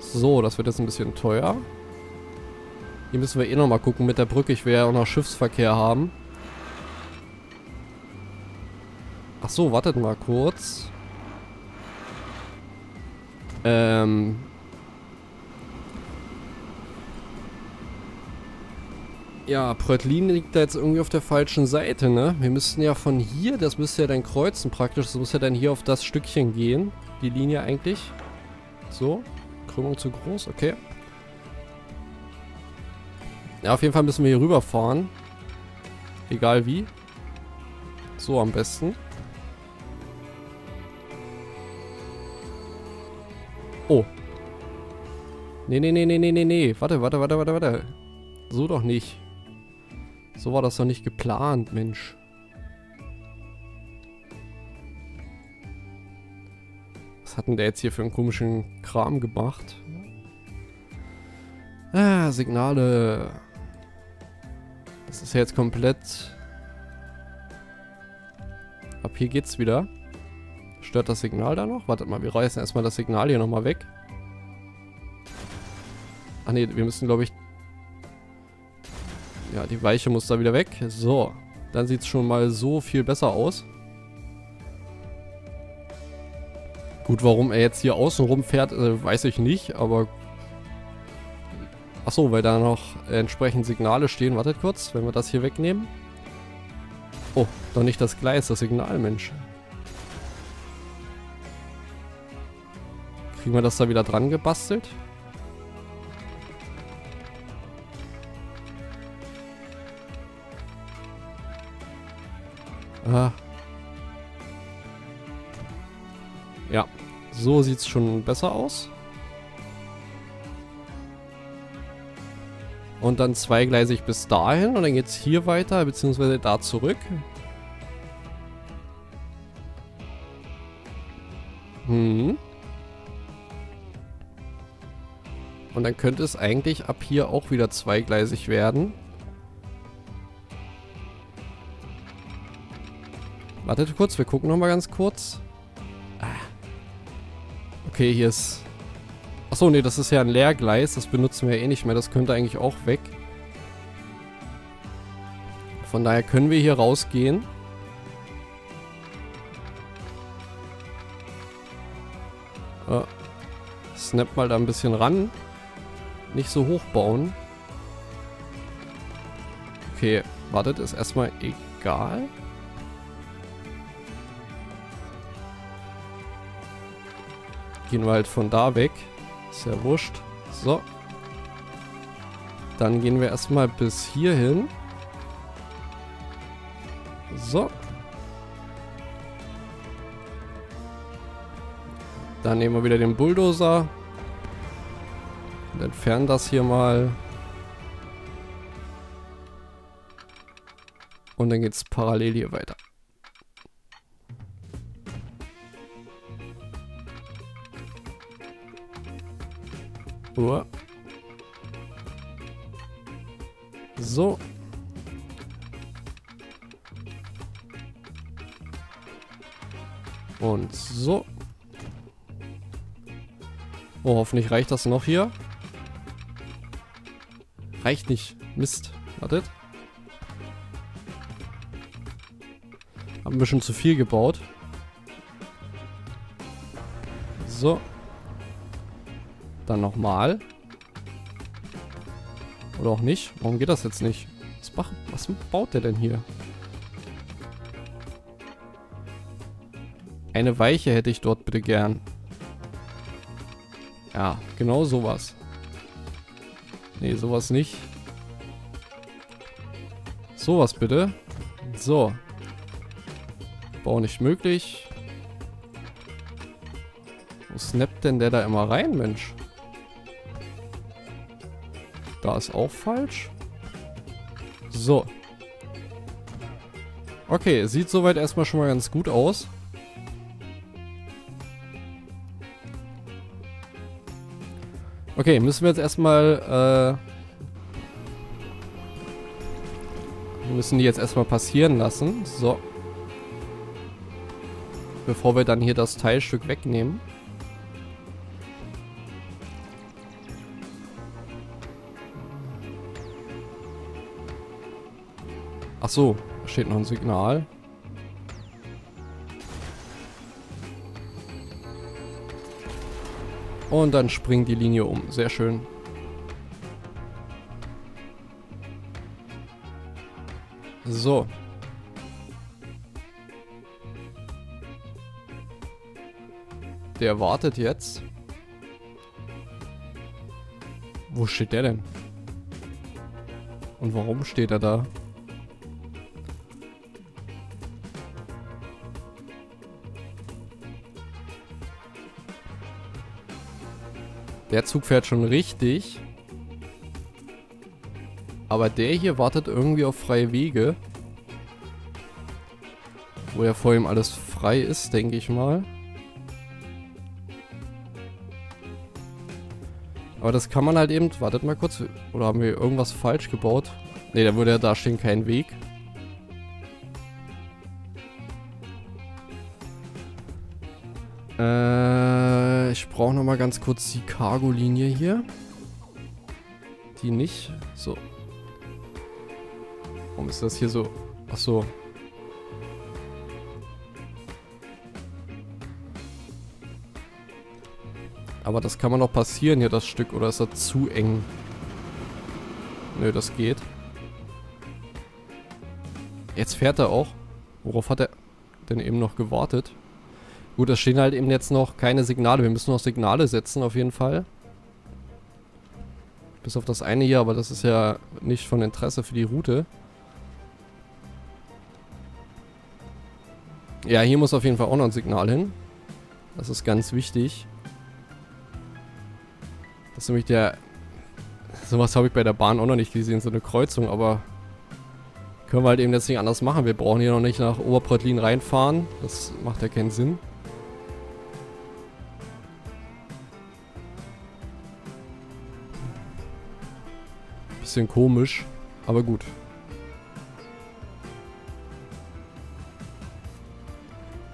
So, das wird jetzt ein bisschen teuer. Hier müssen wir eh nochmal gucken mit der Brücke. Ich will ja auch noch Schiffsverkehr haben. Ach so, wartet mal kurz. Ähm. Ja, Prötlin liegt da jetzt irgendwie auf der falschen Seite, ne? Wir müssten ja von hier, das müsste ja dann kreuzen praktisch. Das muss ja dann hier auf das Stückchen gehen. Die Linie eigentlich. So. Krümmung zu groß, okay. Ja, auf jeden Fall müssen wir hier rüberfahren. Egal wie. So am besten. Oh. Nee, nee, nee, nee, nee, nee, nee. Warte, warte, warte, warte, warte. So doch nicht. So war das doch nicht geplant, Mensch. Hat denn der jetzt hier für einen komischen Kram gemacht? Ah, Signale. Das ist ja jetzt komplett... Ab hier geht's wieder. Stört das Signal da noch? Wartet mal, wir reißen erstmal das Signal hier nochmal weg. Ach ne, wir müssen glaube ich... Ja, die Weiche muss da wieder weg. So, dann sieht es schon mal so viel besser aus. Gut, warum er jetzt hier außen rum fährt, äh, weiß ich nicht, aber... Achso, weil da noch entsprechend Signale stehen. Wartet kurz, wenn wir das hier wegnehmen. Oh, doch nicht das Gleis, das Signal, Mensch. Kriegen wir das da wieder dran gebastelt? Ah. Ja, so sieht es schon besser aus. Und dann zweigleisig bis dahin und dann geht es hier weiter, beziehungsweise da zurück. Hm. Und dann könnte es eigentlich ab hier auch wieder zweigleisig werden. Wartet kurz, wir gucken nochmal ganz kurz. Ah. Okay, hier ist... Achso, nee, das ist ja ein Leergleis. Das benutzen wir eh nicht mehr. Das könnte eigentlich auch weg. Von daher können wir hier rausgehen. Oh. Snap mal da ein bisschen ran nicht so hoch bauen. Okay, wartet, ist erstmal egal. Gehen wir halt von da weg. Ist ja wurscht. So. Dann gehen wir erstmal bis hier hin. So. Dann nehmen wir wieder den Bulldozer. Und entfernen das hier mal. Und dann geht es parallel hier weiter. Uah. So. Und so. Oh, hoffentlich reicht das noch hier. Reicht nicht. Mist. Wartet. Haben wir schon zu viel gebaut. So. Dann nochmal. Oder auch nicht. Warum geht das jetzt nicht? Was, macht, was baut der denn hier? Eine Weiche hätte ich dort bitte gern. Ja, genau sowas. Nee, sowas nicht. Sowas bitte. So. Bau nicht möglich. Wo snappt denn der da immer rein, Mensch? Da ist auch falsch. So. Okay, sieht soweit erstmal schon mal ganz gut aus. Okay, müssen wir jetzt erstmal, äh... Wir müssen die jetzt erstmal passieren lassen. So. Bevor wir dann hier das Teilstück wegnehmen. Achso, da steht noch ein Signal. Und dann springt die Linie um. Sehr schön. So. Der wartet jetzt. Wo steht der denn? Und warum steht er da? Der Zug fährt schon richtig. Aber der hier wartet irgendwie auf freie Wege. Wo ja vor ihm alles frei ist, denke ich mal. Aber das kann man halt eben... Wartet mal kurz. Oder haben wir irgendwas falsch gebaut? Ne, da würde ja da stehen kein Weg. Äh, ich brauche nochmal ganz kurz die Cargo-Linie hier. Die nicht. So. Warum ist das hier so? Ach so. Aber das kann man noch passieren hier, das Stück. Oder ist das zu eng? Nö, das geht. Jetzt fährt er auch. Worauf hat er denn eben noch gewartet? Gut, da stehen halt eben jetzt noch keine Signale. Wir müssen noch Signale setzen auf jeden Fall. Bis auf das eine hier, aber das ist ja nicht von Interesse für die Route. Ja, hier muss auf jeden Fall auch noch ein Signal hin. Das ist ganz wichtig. Das ist nämlich der... Sowas habe ich bei der Bahn auch noch nicht gesehen, so eine Kreuzung, aber... Können wir halt eben jetzt nicht anders machen. Wir brauchen hier noch nicht nach Oberpröttlin reinfahren. Das macht ja keinen Sinn. Bisschen komisch, aber gut.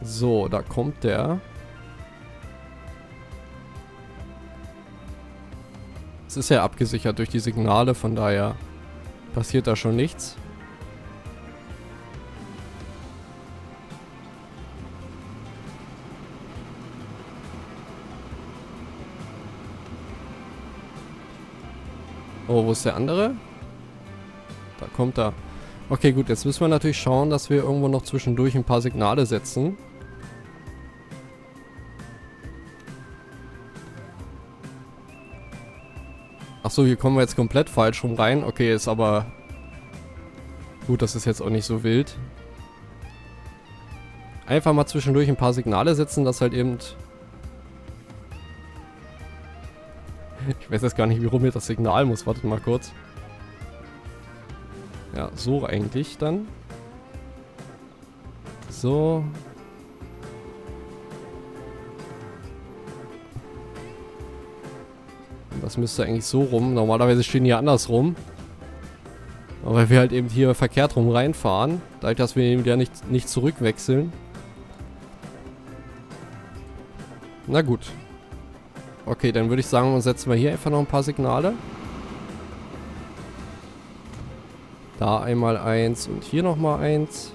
So, da kommt der. Es ist ja abgesichert durch die Signale, von daher passiert da schon nichts. Oh, wo ist der andere? Da kommt er. Okay, gut, jetzt müssen wir natürlich schauen, dass wir irgendwo noch zwischendurch ein paar Signale setzen. Achso, hier kommen wir jetzt komplett falsch rum rein. Okay, ist aber... Gut, das ist jetzt auch nicht so wild. Einfach mal zwischendurch ein paar Signale setzen, dass halt eben... weiß jetzt gar nicht, wie rum hier das Signal muss. Wartet mal kurz. Ja, so eigentlich dann. So, Das müsste eigentlich so rum. Normalerweise stehen die andersrum. Aber wir halt eben hier verkehrt rum reinfahren. Dadurch, dass wir eben ja nicht, nicht zurückwechseln. Na gut. Okay, dann würde ich sagen, setzen wir hier einfach noch ein paar Signale. Da einmal eins und hier nochmal eins.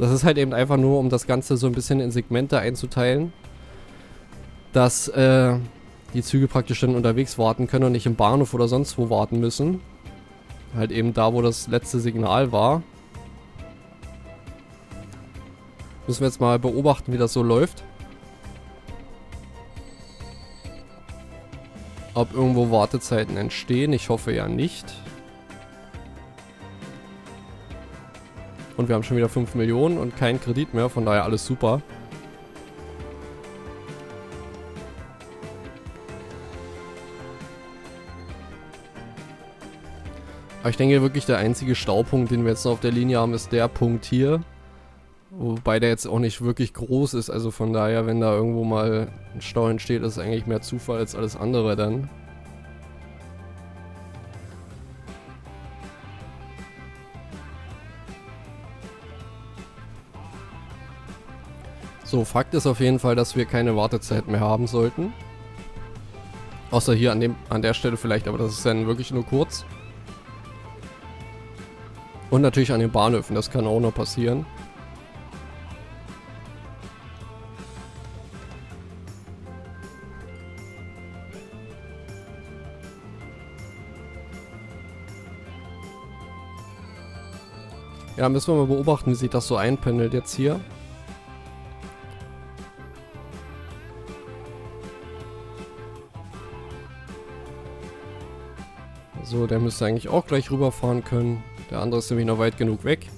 Das ist halt eben einfach nur, um das Ganze so ein bisschen in Segmente einzuteilen. Dass, äh, die Züge praktisch dann unterwegs warten können und nicht im Bahnhof oder sonst wo warten müssen. Halt eben da, wo das letzte Signal war. Müssen wir jetzt mal beobachten, wie das so läuft. Ob irgendwo Wartezeiten entstehen. Ich hoffe ja nicht. Und wir haben schon wieder 5 Millionen und keinen Kredit mehr, von daher alles super. Aber ich denke wirklich, der einzige Staupunkt, den wir jetzt noch auf der Linie haben, ist der Punkt hier. Wobei der jetzt auch nicht wirklich groß ist. Also von daher, wenn da irgendwo mal ein Stau entsteht, ist es eigentlich mehr Zufall als alles andere dann. So, Fakt ist auf jeden Fall, dass wir keine Wartezeit mehr haben sollten. Außer hier an, dem, an der Stelle vielleicht, aber das ist dann wirklich nur kurz. Und natürlich an den Bahnhöfen, das kann auch noch passieren. Ja, müssen wir mal beobachten, wie sich das so einpendelt jetzt hier. So, der müsste eigentlich auch gleich rüberfahren können. Der andere ist nämlich noch weit genug weg.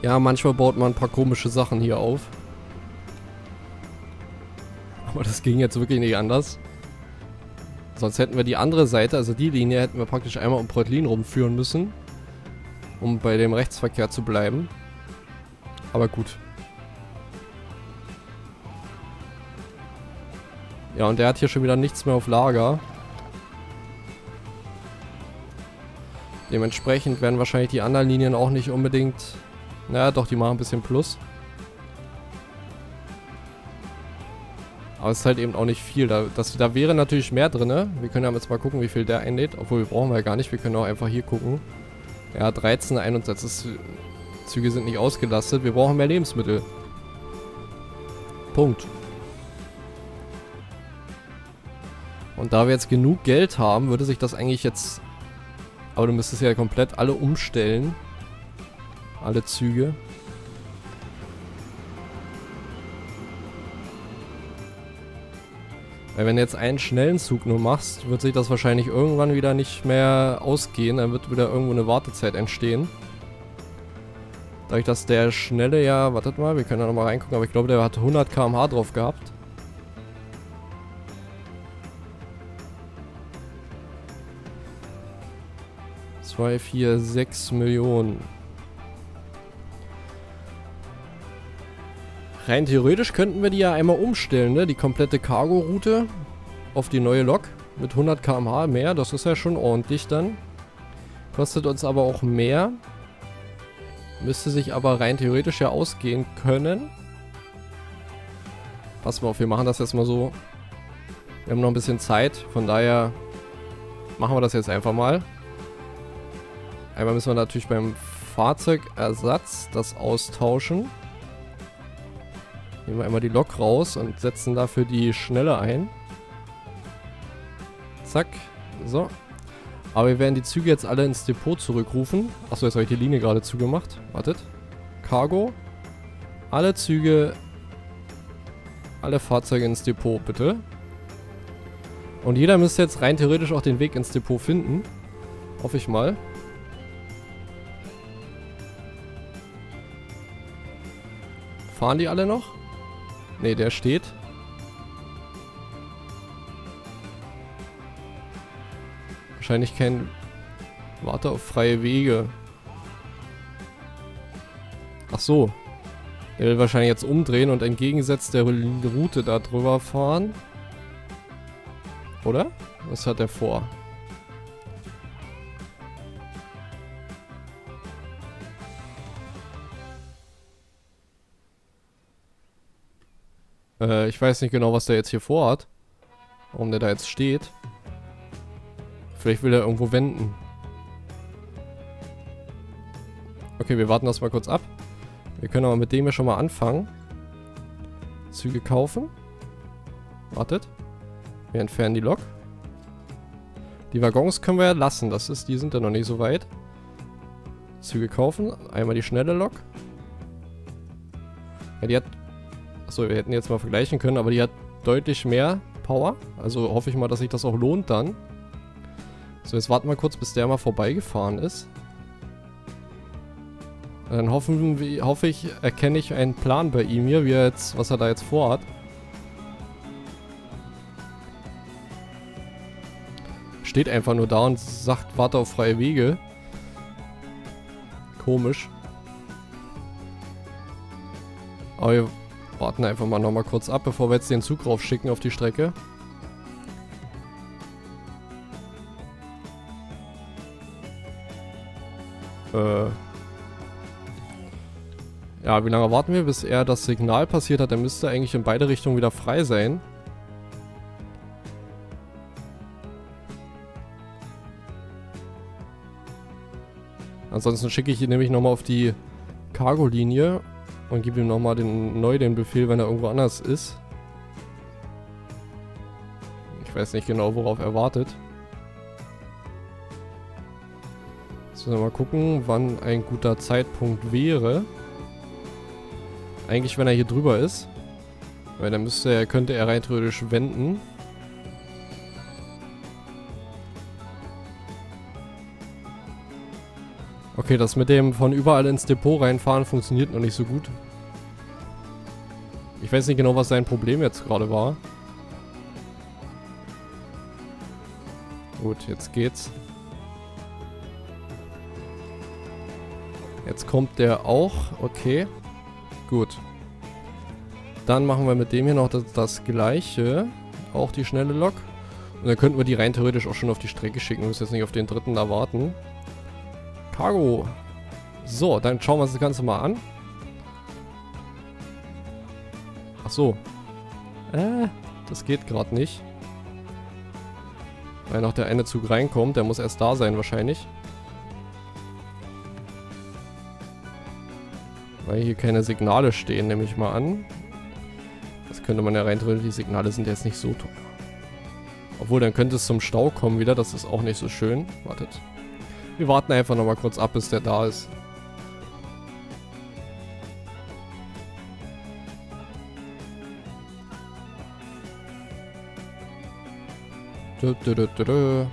Ja, manchmal baut man ein paar komische Sachen hier auf. Aber das ging jetzt wirklich nicht anders. Sonst hätten wir die andere Seite, also die Linie, hätten wir praktisch einmal um Preutlin rumführen müssen. Um bei dem Rechtsverkehr zu bleiben. Aber gut. Ja, und der hat hier schon wieder nichts mehr auf Lager. Dementsprechend werden wahrscheinlich die anderen Linien auch nicht unbedingt... Naja, doch, die machen ein bisschen Plus. Aber es ist halt eben auch nicht viel. Da, das, da wäre natürlich mehr drin. Ne? Wir können ja jetzt mal gucken, wie viel der einlädt. Obwohl, wir brauchen wir ja gar nicht. Wir können auch einfach hier gucken. Ja, 13, 21. Züge sind nicht ausgelastet. Wir brauchen mehr Lebensmittel. Punkt. Und da wir jetzt genug Geld haben, würde sich das eigentlich jetzt... Aber du müsstest ja komplett alle umstellen. Alle Züge. Weil wenn du jetzt einen schnellen Zug nur machst, wird sich das wahrscheinlich irgendwann wieder nicht mehr ausgehen. Dann wird wieder irgendwo eine Wartezeit entstehen. Dadurch, dass der schnelle ja... Wartet mal, wir können da nochmal reingucken. Aber ich glaube, der hat 100 km/h drauf gehabt. Zwei, vier, sechs Millionen. Rein theoretisch könnten wir die ja einmal umstellen, ne? Die komplette Cargo-Route auf die neue Lok mit 100 km/h mehr. Das ist ja schon ordentlich dann. Kostet uns aber auch mehr. Müsste sich aber rein theoretisch ja ausgehen können. Pass mal auf, wir machen das jetzt mal so. Wir haben noch ein bisschen Zeit, von daher machen wir das jetzt einfach mal. Einmal müssen wir natürlich beim Fahrzeugersatz das austauschen. Nehmen wir einmal die Lok raus und setzen dafür die Schnelle ein. Zack. So. Aber wir werden die Züge jetzt alle ins Depot zurückrufen. Achso, jetzt habe ich die Linie gerade zugemacht. Wartet. Cargo. Alle Züge, alle Fahrzeuge ins Depot, bitte. Und jeder müsste jetzt rein theoretisch auch den Weg ins Depot finden. Hoffe ich mal. Fahren die alle noch? Ne, der steht. Wahrscheinlich kein... Warte auf freie Wege. Ach so. Der will wahrscheinlich jetzt umdrehen und entgegengesetzt der Route da drüber fahren. Oder? Was hat er vor? Äh, ich weiß nicht genau, was der jetzt hier vorhat. Warum der da jetzt steht. Vielleicht will er irgendwo wenden. Okay, wir warten das mal kurz ab. Wir können aber mit dem ja schon mal anfangen. Züge kaufen. Wartet. Wir entfernen die Lok. Die Waggons können wir ja lassen. Das ist, die sind ja noch nicht so weit. Züge kaufen. Einmal die schnelle Lok. Ja, die hat Achso, wir hätten jetzt mal vergleichen können, aber die hat deutlich mehr Power. Also hoffe ich mal, dass sich das auch lohnt dann. So, jetzt warten wir kurz, bis der mal vorbeigefahren ist. Dann hoffen wir, hoffe ich, erkenne ich einen Plan bei ihm hier, wie er jetzt, was er da jetzt vorhat. Steht einfach nur da und sagt, warte auf freie Wege. Komisch. Aber wir warten einfach mal nochmal kurz ab, bevor wir jetzt den Zug raufschicken auf die Strecke. Äh. Ja, wie lange warten wir, bis er das Signal passiert hat? Er müsste eigentlich in beide Richtungen wieder frei sein. Ansonsten schicke ich ihn nämlich nochmal auf die Cargo-Linie und gebe ihm nochmal den, neu den Befehl, wenn er irgendwo anders ist. Ich weiß nicht genau, worauf er wartet. Jetzt müssen wir mal gucken, wann ein guter Zeitpunkt wäre. Eigentlich, wenn er hier drüber ist. Weil dann müsste er, könnte er rein theoretisch wenden. Okay, das mit dem von überall ins Depot reinfahren funktioniert noch nicht so gut. Ich weiß nicht genau, was sein Problem jetzt gerade war. Gut, jetzt geht's. Jetzt kommt der auch. Okay. Gut. Dann machen wir mit dem hier noch das, das gleiche. Auch die schnelle Lok. Und dann könnten wir die rein theoretisch auch schon auf die Strecke schicken. Wir müssen jetzt nicht auf den dritten da warten. Cargo. So, dann schauen wir uns das Ganze mal an. Ach so. Äh, das geht gerade nicht. Weil noch der eine Zug reinkommt. Der muss erst da sein wahrscheinlich. Weil hier keine Signale stehen, nehme ich mal an. Das könnte man ja reindrehen. Die Signale sind jetzt nicht so teuer. Obwohl, dann könnte es zum Stau kommen wieder. Das ist auch nicht so schön. Wartet. Wir warten einfach nochmal kurz ab, bis der da ist. Dö, dö, dö,